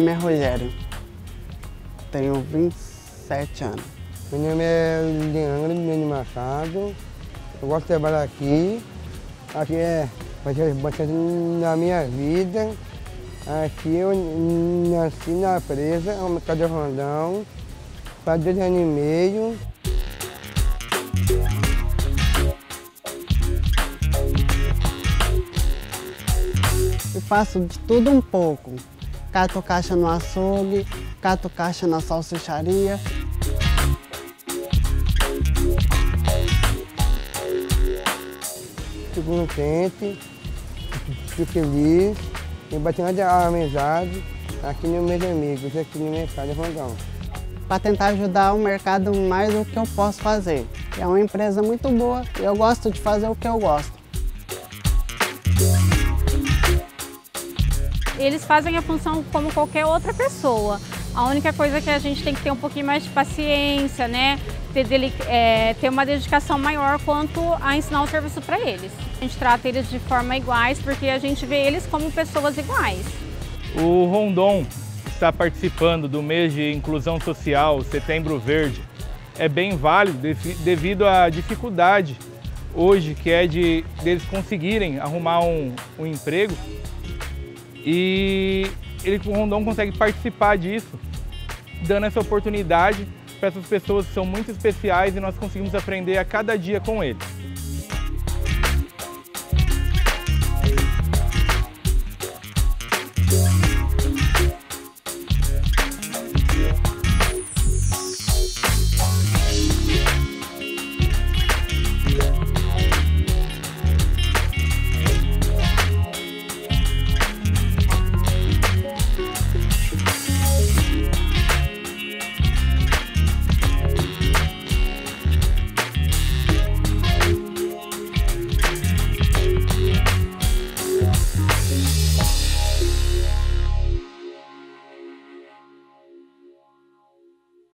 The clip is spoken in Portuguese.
nome é Rogério. Tenho 27 anos. Meu nome é Leandro Menino Machado. Eu gosto de trabalhar aqui. Aqui é bastante na minha vida. Aqui eu nasci na presa, no mercado de Rondão. Faz dois anos e meio. Eu faço de tudo um pouco. Cato caixa no açougue, cato caixa na salsicharia. Fico contente, fico feliz. Tenho bastante amizade aqui no meus amigos, aqui no mercado Rondão. Para tentar ajudar o mercado mais do que eu posso fazer. É uma empresa muito boa e eu gosto de fazer o que eu gosto. Eles fazem a função como qualquer outra pessoa. A única coisa que a gente tem que ter um pouquinho mais de paciência, né? Ter, dele, é, ter uma dedicação maior quanto a ensinar o serviço para eles. A gente trata eles de forma iguais porque a gente vê eles como pessoas iguais. O Rondon está participando do mês de inclusão social, Setembro Verde, é bem válido devido à dificuldade hoje que é de deles conseguirem arrumar um, um emprego e ele, o Rondon consegue participar disso, dando essa oportunidade para essas pessoas que são muito especiais e nós conseguimos aprender a cada dia com eles.